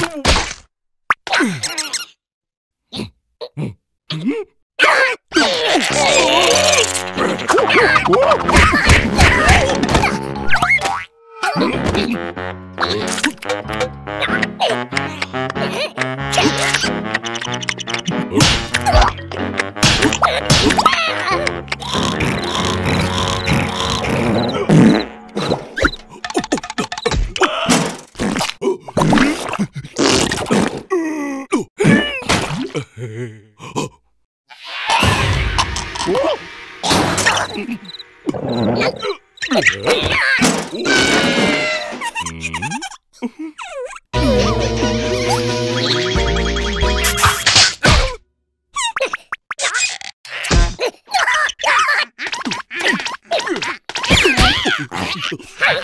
Oh! あ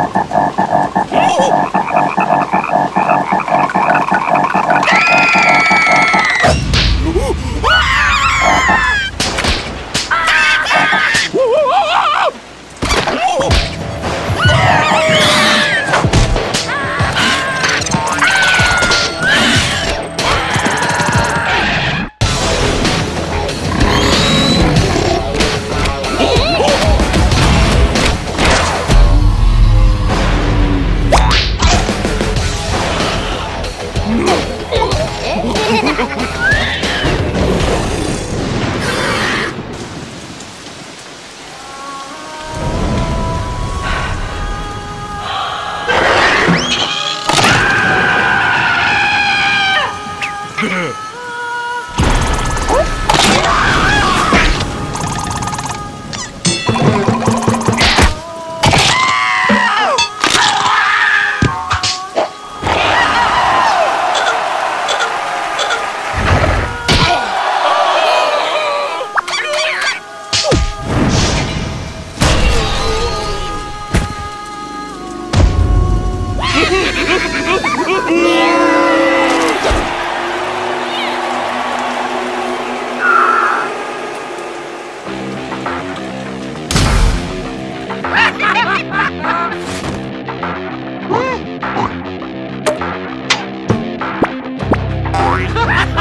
Ha ha ha!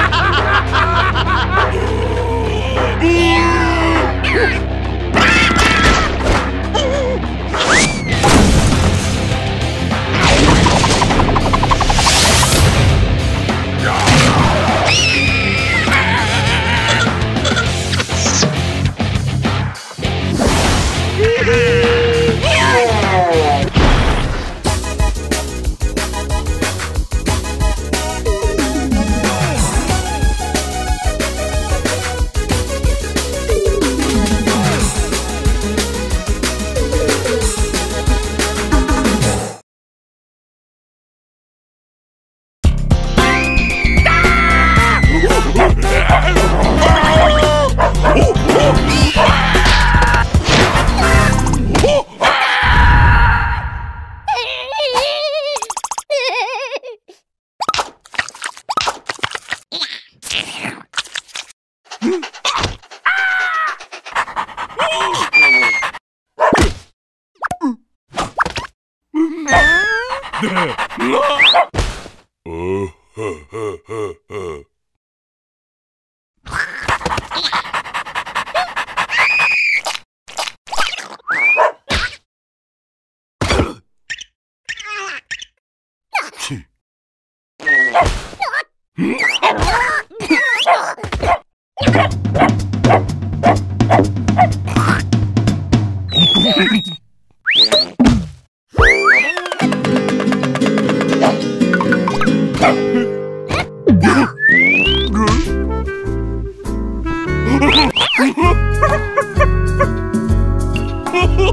あは。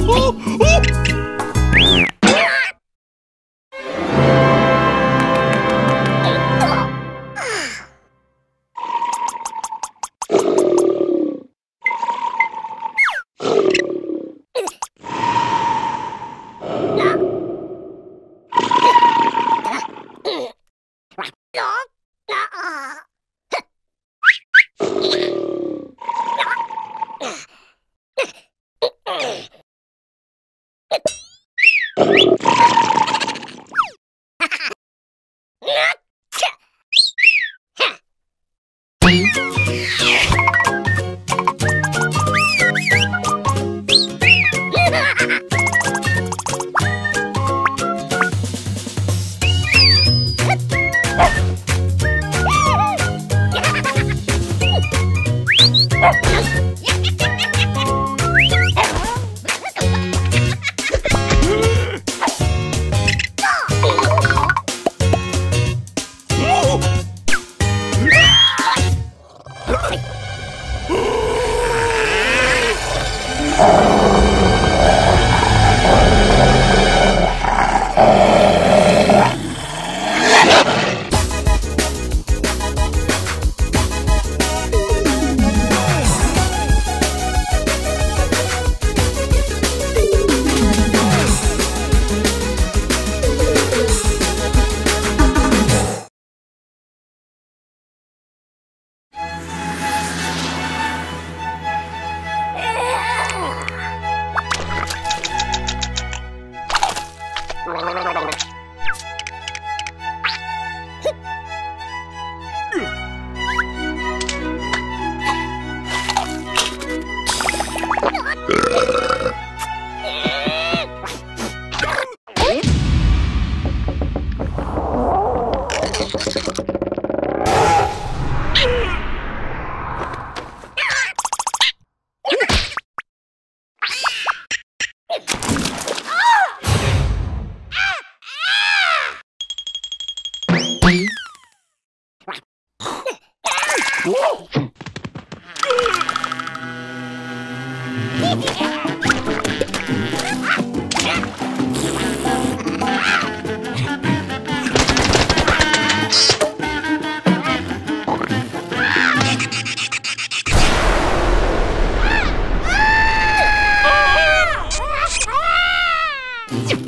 oh, oh. oh. Oh, 驾